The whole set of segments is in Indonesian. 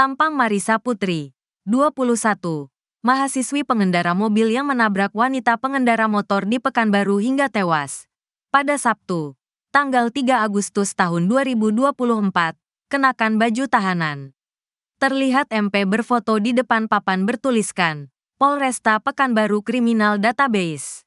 Tampang Marisa Putri, 21, mahasiswi pengendara mobil yang menabrak wanita pengendara motor di Pekanbaru hingga tewas. Pada Sabtu, tanggal 3 Agustus tahun 2024, kenakan baju tahanan. Terlihat MP berfoto di depan papan bertuliskan, Polresta Pekanbaru Criminal Database.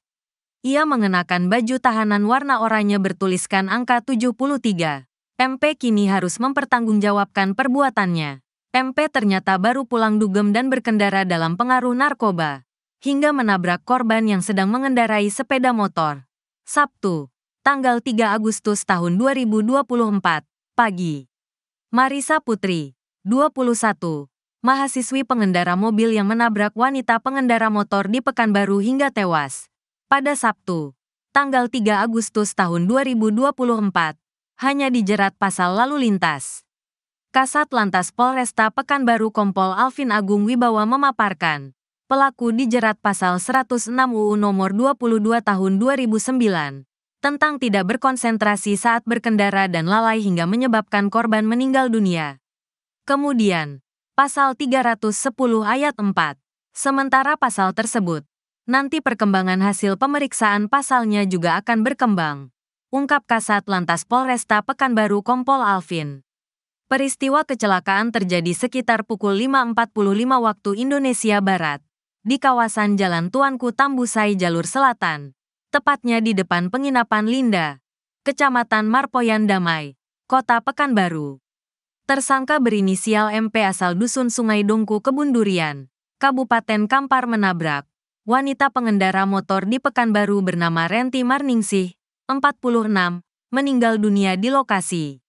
Ia mengenakan baju tahanan warna oranye bertuliskan angka 73. MP kini harus mempertanggungjawabkan perbuatannya. MP ternyata baru pulang dugem dan berkendara dalam pengaruh narkoba, hingga menabrak korban yang sedang mengendarai sepeda motor. Sabtu, tanggal 3 Agustus tahun 2024, pagi. Marisa Putri, 21, mahasiswi pengendara mobil yang menabrak wanita pengendara motor di Pekanbaru hingga tewas. Pada Sabtu, tanggal 3 Agustus tahun 2024, hanya dijerat pasal lalu lintas. Kasat Lantas Polresta Pekanbaru Kompol Alvin Agung Wibawa memaparkan, pelaku dijerat pasal 106 UU nomor 22 tahun 2009 tentang tidak berkonsentrasi saat berkendara dan lalai hingga menyebabkan korban meninggal dunia. Kemudian, pasal 310 ayat 4. Sementara pasal tersebut, nanti perkembangan hasil pemeriksaan pasalnya juga akan berkembang. Ungkap Kasat Lantas Polresta Pekanbaru Kompol Alvin. Peristiwa kecelakaan terjadi sekitar pukul 5.45 waktu Indonesia Barat, di kawasan Jalan Tuanku Tambusai Jalur Selatan, tepatnya di depan penginapan Linda, Kecamatan Marpoyan Damai, Kota Pekanbaru. Tersangka berinisial MP asal Dusun Sungai Dongku Kebun Durian, Kabupaten Kampar menabrak wanita pengendara motor di Pekanbaru bernama Renti Marningsih, 46, meninggal dunia di lokasi.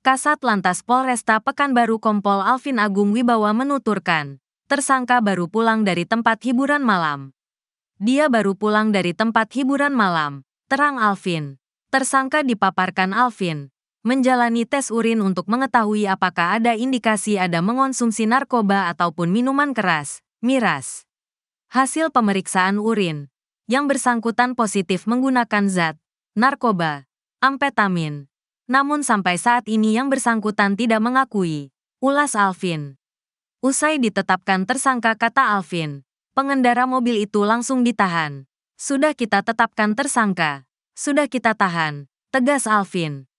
Kasat Lantas Polresta Pekanbaru Kompol Alvin Agung Wibawa menuturkan, tersangka baru pulang dari tempat hiburan malam. Dia baru pulang dari tempat hiburan malam, terang Alvin. Tersangka dipaparkan Alvin, menjalani tes urin untuk mengetahui apakah ada indikasi ada mengonsumsi narkoba ataupun minuman keras, miras. Hasil pemeriksaan urin, yang bersangkutan positif menggunakan zat, narkoba, amfetamin, namun sampai saat ini yang bersangkutan tidak mengakui. Ulas Alvin. Usai ditetapkan tersangka kata Alvin, pengendara mobil itu langsung ditahan. Sudah kita tetapkan tersangka. Sudah kita tahan, tegas Alvin.